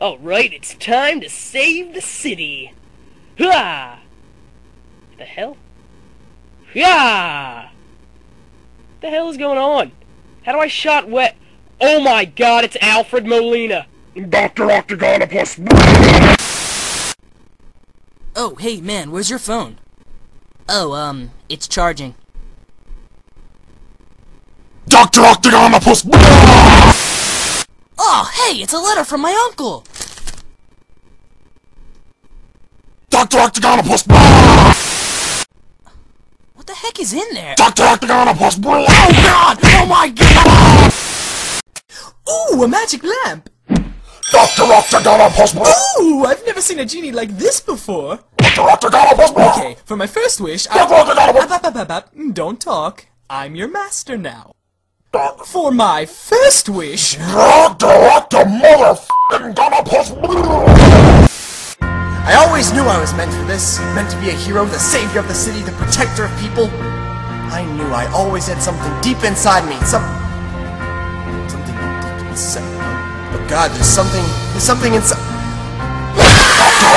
Alright, it's time to save the city. Ha! The hell? Yeah! The hell is going on? How do I shot wet? Oh my god, it's Alfred Molina! Dr. Octogonapus! Oh, hey, man, where's your phone? Oh, um, it's charging. Dr. Octogonapus! Oh, hey, it's a letter from my uncle! Dr. Octogonapus! What the heck is in there? Dr. Octogonapus! Oh god! Oh my god! Ooh, a magic lamp! Dr. Octogonapus! Ooh, I've never seen a genie like this before! Dr. Octogonapus! Okay, for my first wish, Dr. I... Octagonopus! Up, up. Don't talk. I'm your master now. Dr. For my first wish... Dr. Octamotherfucking I always knew I was meant for this. Meant to be a hero, the savior of the city, the protector of people. I knew I always had something deep inside me. Some... Something deep inside... Oh god, there's something... There's something inside...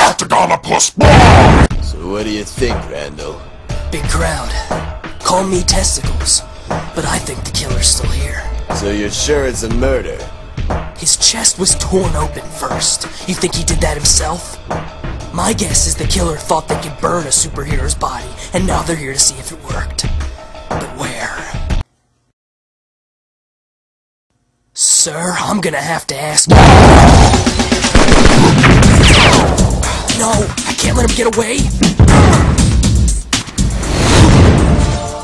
Dr. Octogonapus! So what do you think, Randall? Big crowd. Call me Testicles. But I think the killer's still here. So you're sure it's a murder? His chest was torn open first. You think he did that himself? My guess is the killer thought they could burn a superhero's body, and now they're here to see if it worked. But where? Sir, I'm gonna have to ask you. No, I can't let him get away.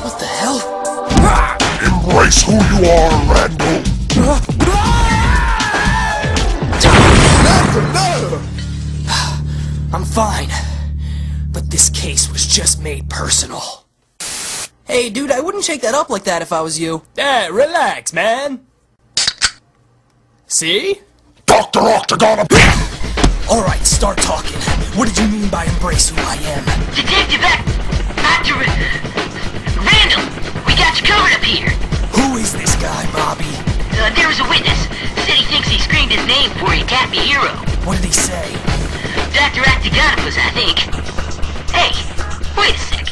What the hell? Embrace who you are, Randall! I'm fine. But this case was just made personal. Hey, dude, I wouldn't shake that up like that if I was you. Hey, relax, man. See? Dr. Octogonapus! Alright, start talking. What did you mean by embrace who I am? Detective Act... Actor... Randall! We got you covered up here! Who is this guy, Bobby? Uh, there was a witness. Said he thinks he screamed his name before he attacked the hero. What did he say? Dr. Actagonopus, I think. Hey, wait a sec.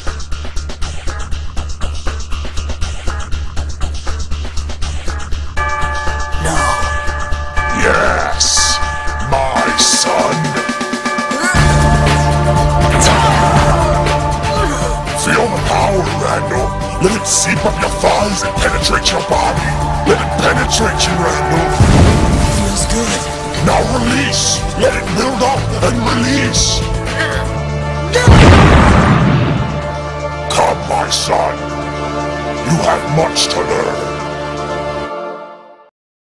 No. Yes, my son. Feel the power, Randall. Let it seep up your thighs and penetrate your body. Let it penetrate you, Randall. Feels good. Now release. Let it build up and release. Come, my son. You have much to learn.